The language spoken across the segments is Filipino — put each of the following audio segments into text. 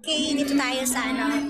Okay, dito tayo sa ano.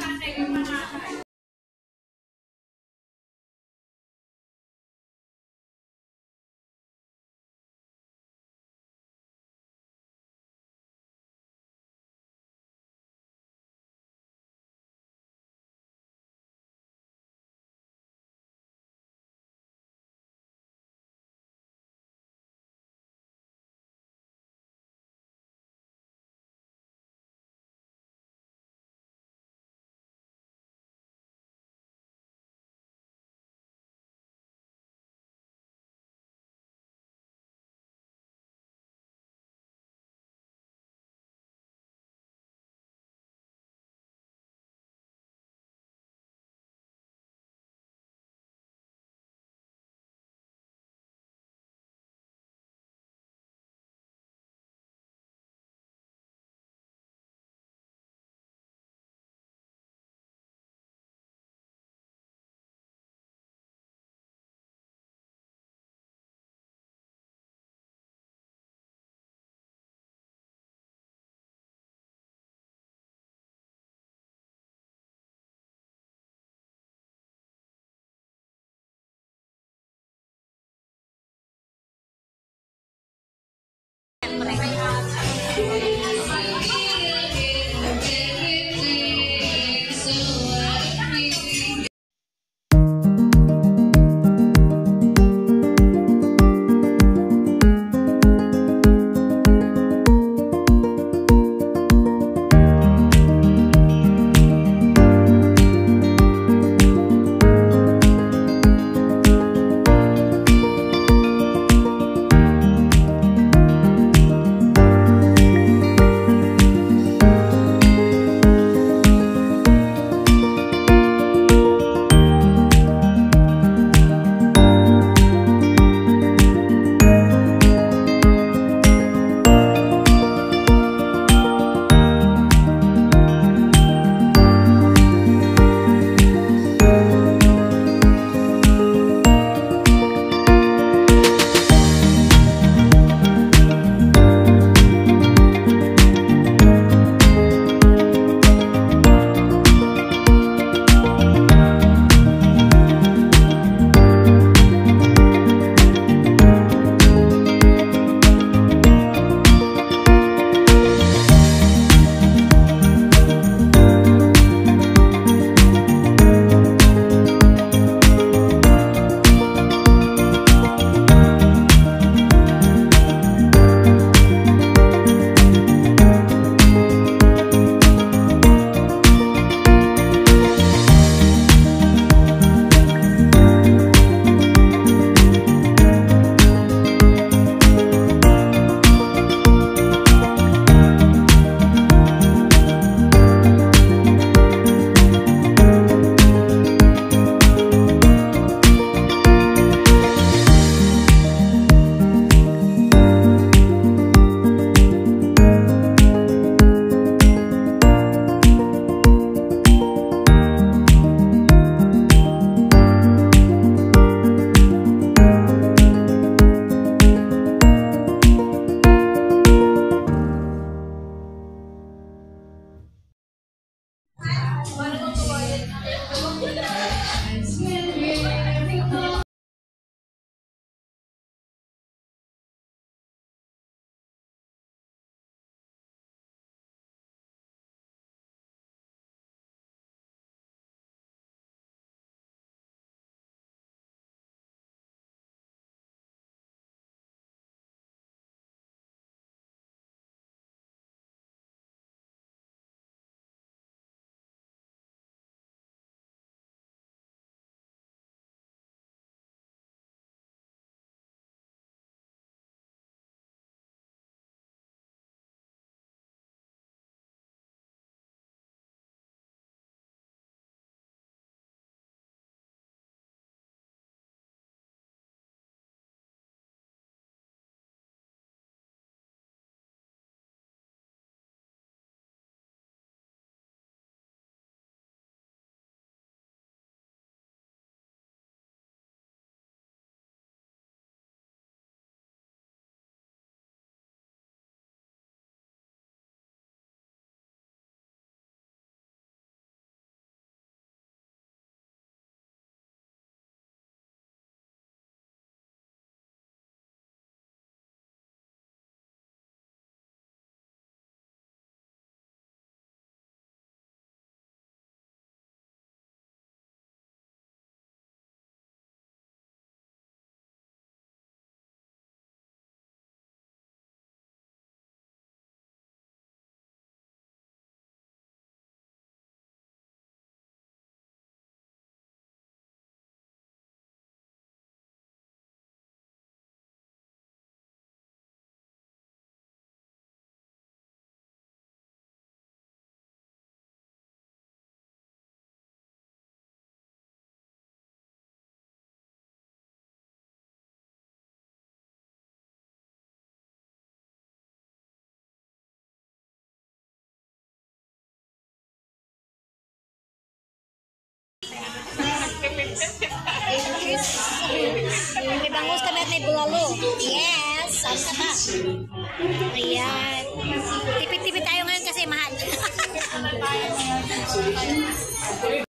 May bangus kami at may bulalo. Yes! Saan ka? Ayan. Tipid-tipid tayo ngayon kasi mahal.